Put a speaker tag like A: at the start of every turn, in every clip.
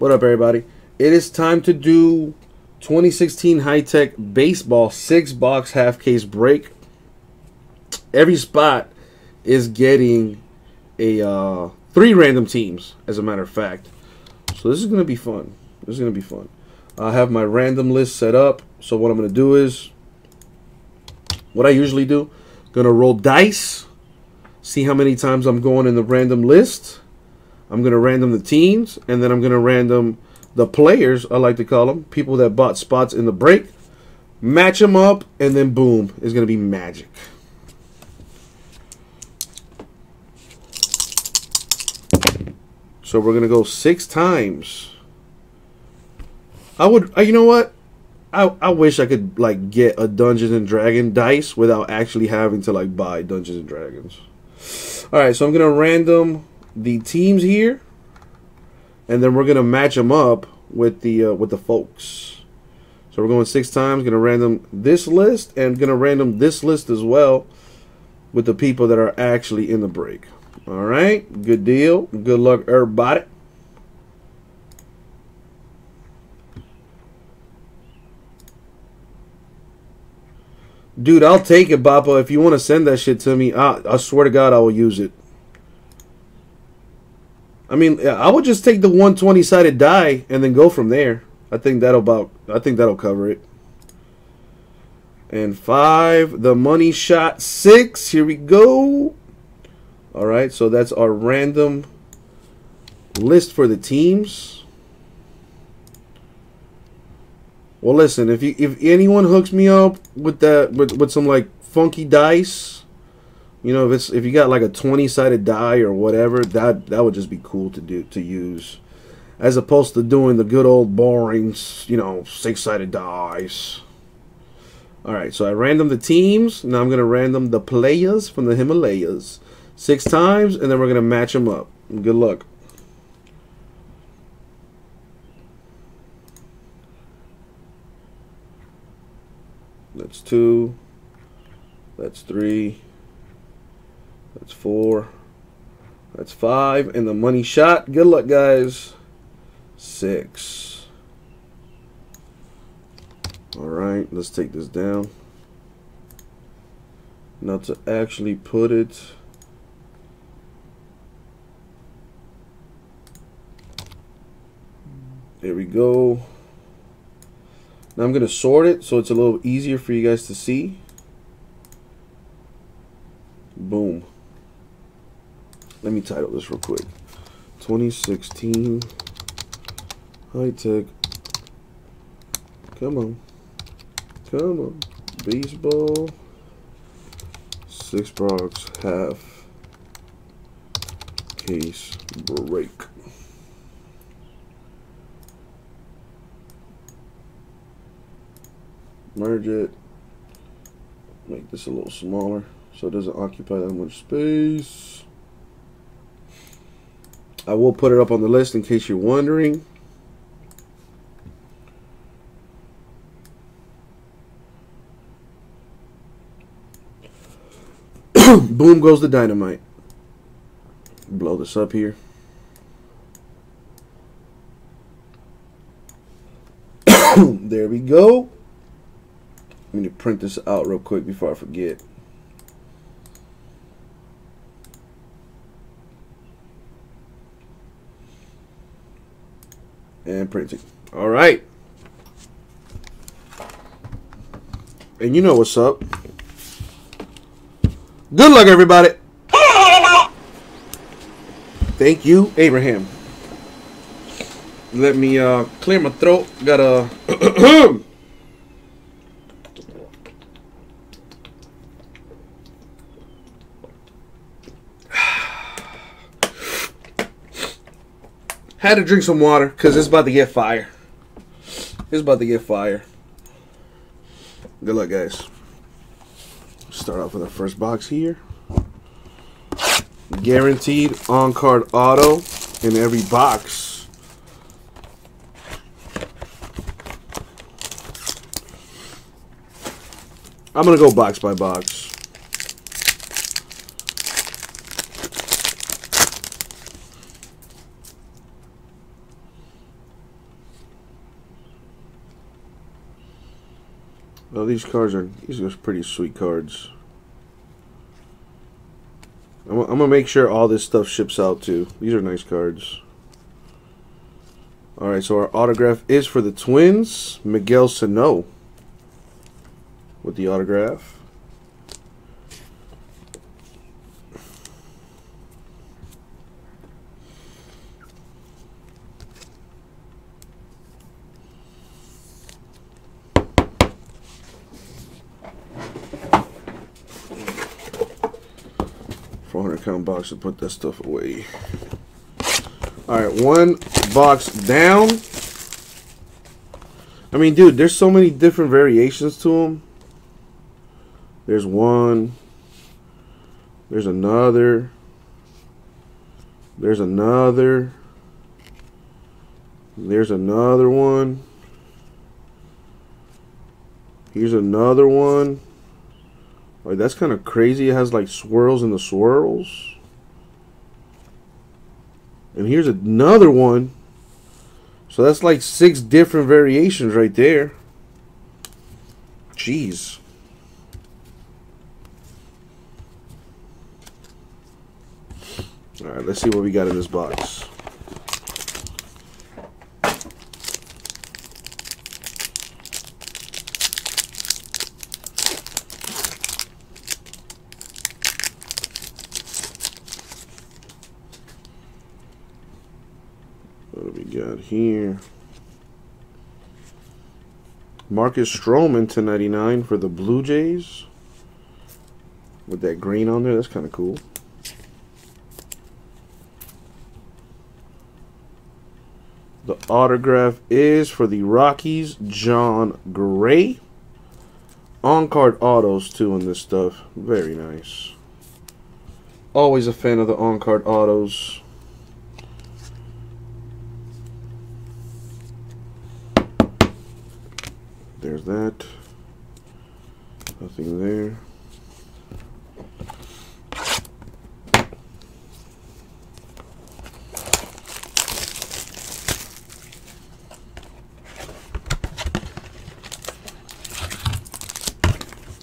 A: What up, everybody? It is time to do 2016 High Tek Baseball six box half case break. Every spot is getting a uh, three random teams, as a matter of fact. So this is gonna be fun. This is gonna be fun. I have my random list set up. So what I'm gonna do is what I usually do. Gonna roll dice, see how many times I'm going in the random list. I'm gonna random the teams, and then I'm gonna random the players. I like to call them people that bought spots in the break. Match them up, and then boom, is gonna be magic. So we're gonna go six times. I would, uh, you know what? I, I wish I could like get a Dungeons and Dragon dice without actually having to like buy Dungeons and Dragons. All right, so I'm gonna random the teams here, and then we're gonna match them up with the uh, with the folks. So we're going six times. Gonna random this list and gonna random this list as well with the people that are actually in the break. All right, good deal. Good luck, everybody. Dude, I'll take it, Bappa. If you want to send that shit to me, I, I swear to God, I will use it. I mean, I would just take the 120 sided die and then go from there. I think that'll about. I think that'll cover it. And five, the money shot six. Here we go. All right, so that's our random list for the teams. Well, listen, if you if anyone hooks me up with that with, with some like funky dice, you know, if it's if you got like a 20 sided die or whatever, that that would just be cool to do to use as opposed to doing the good old boring, you know, six sided dice. All right, so I random the teams. Now I'm going to random the players from the Himalayas six times, and then we're going to match them up. Good luck. That's two. That's three. That's four. That's five. And the money shot. Good luck, guys. Six. All right, let's take this down. Now to actually put it. There we go. Now I'm going to sort it so it's a little easier for you guys to see. Boom. Let me title this real quick. 2016 High Tek. Come on. Come on. Baseball. Six box half case break. merge it, make this a little smaller so it doesn't occupy that much space. I will put it up on the list in case you're wondering. Boom goes the dynamite. Blow this up here. there we go. Let me print this out real quick before I forget. And printing. All right. And you know what's up. Good luck, everybody. Thank you, Abraham. Let me uh, clear my throat. Got a Had to drink some water because it's about to get fire. It's about to get fire. Good luck, guys. Start off with our first box here. Guaranteed on card auto in every box. I'm going to go box by box. Well, these cards are these are pretty sweet cards. I'm, I'm gonna make sure all this stuff ships out too. These are nice cards. All right, so our autograph is for the Twins, Miguel Sano. With the autograph. Count box to put that stuff away. All right, one box down. I mean, dude, there's so many different variations to them. There's one. There's another. There's another. There's another one. Here's another one. Like that's kind of crazy. It has like swirls in the swirls. And here's another one. So that's like six different variations right there. Jeez. All right, let's see what we got in this box. got here? Marcus Stroman to 99 for the Blue Jays. With that green on there. That's kind of cool. The autograph is for the Rockies, Jon Gray. On-card autos, too, on this stuff. Very nice. Always a fan of the on-card autos. There's that. Nothing there.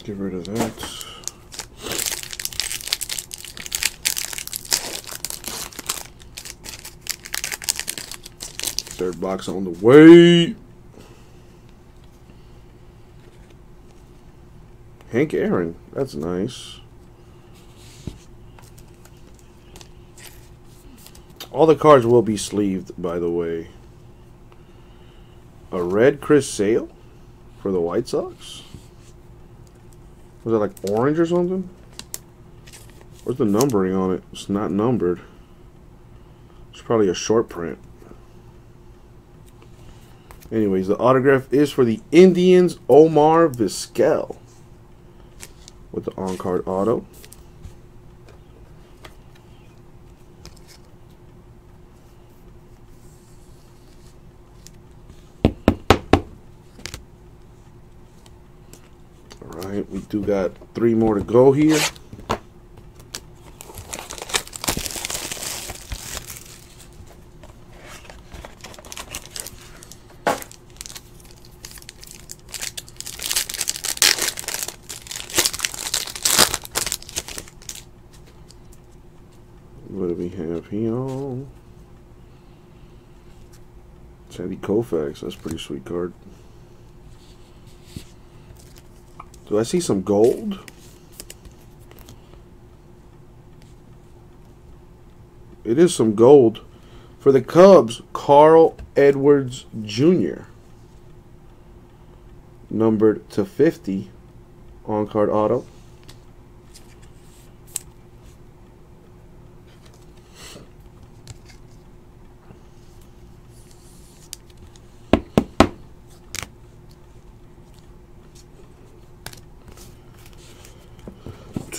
A: Get rid of that. Third box on the way. Hank Aaron. That's nice. All the cards will be sleeved, by the way. A red Chris Sale for the White Sox. Was that like orange or something? Where's the numbering on it? It's not numbered. It's probably a short print. Anyways, the autograph is for the Indians, Omar Vizquel with the on-card auto. All right, we do got three more to go here. Do we have here? Sandy Koufax. That's pretty sweet card. Do I see some gold? It is some gold. For the Cubs, Carl Edwards Jr. Numbered to 50 on card auto.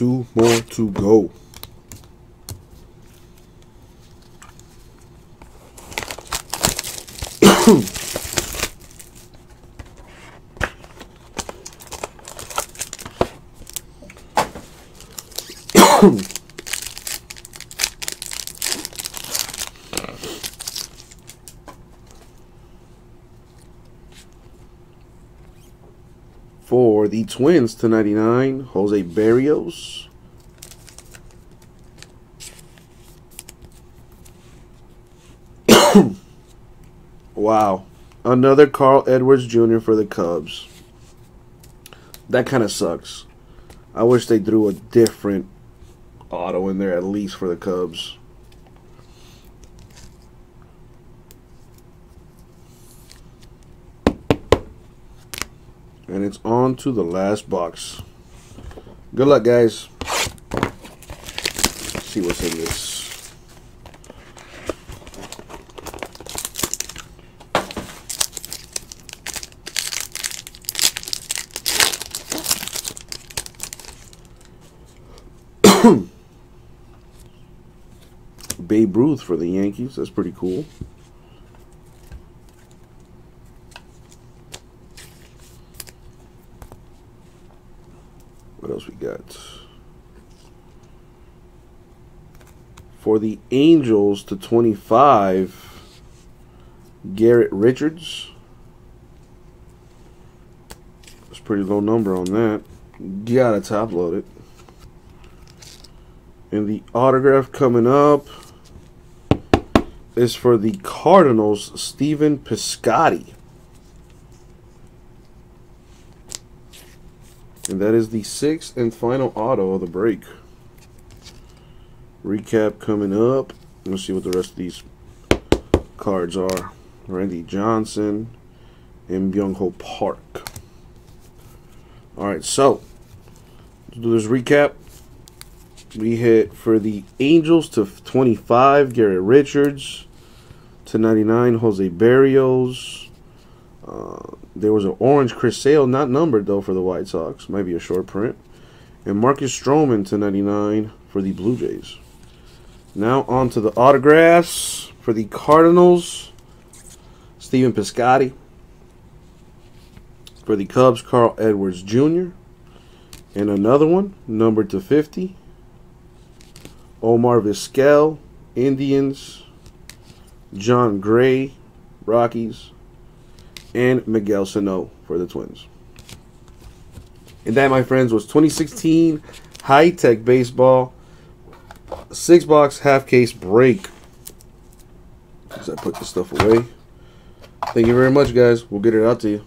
A: Two more to go. For the Twins to 99, Jose Berrios. wow. Another Carl Edwards Jr. for the Cubs. That kind of sucks. I wish they threw a different auto in there at least for the Cubs. And it's on to the last box. Good luck, guys. Let's see what's in this. Babe Ruth for the Yankees. That's pretty cool. What else we got? For the Angels to 25, Garrett Richards. That's pretty low number on that. Gotta top load it. And the autograph coming up is for the Cardinals, Stephen Piscotty. And that is the sixth and final auto of the break. Recap coming up. Let's see what the rest of these cards are. Randy Johnson and Byung Ho Park. Alright, so let's do this recap. We hit for the Angels to 25, Garrett Richards. To 99, Jose Berrios. Uh, there was an orange Chris Sale, not numbered though for the White Sox. Might be a short print. And Marcus Stroman to 99 for the Blue Jays. Now on to the autographs for the Cardinals. Stephen Piscotty. For the Cubs, Carl Edwards Jr. And another one, number to 50. Omar Vizquel, Indians. Jon Gray, Rockies. And Miguel Sano for the Twins. And that, my friends, was 2016 High Tek Baseball six box half case break. As I put this stuff away. Thank you very much, guys. We'll get it out to you.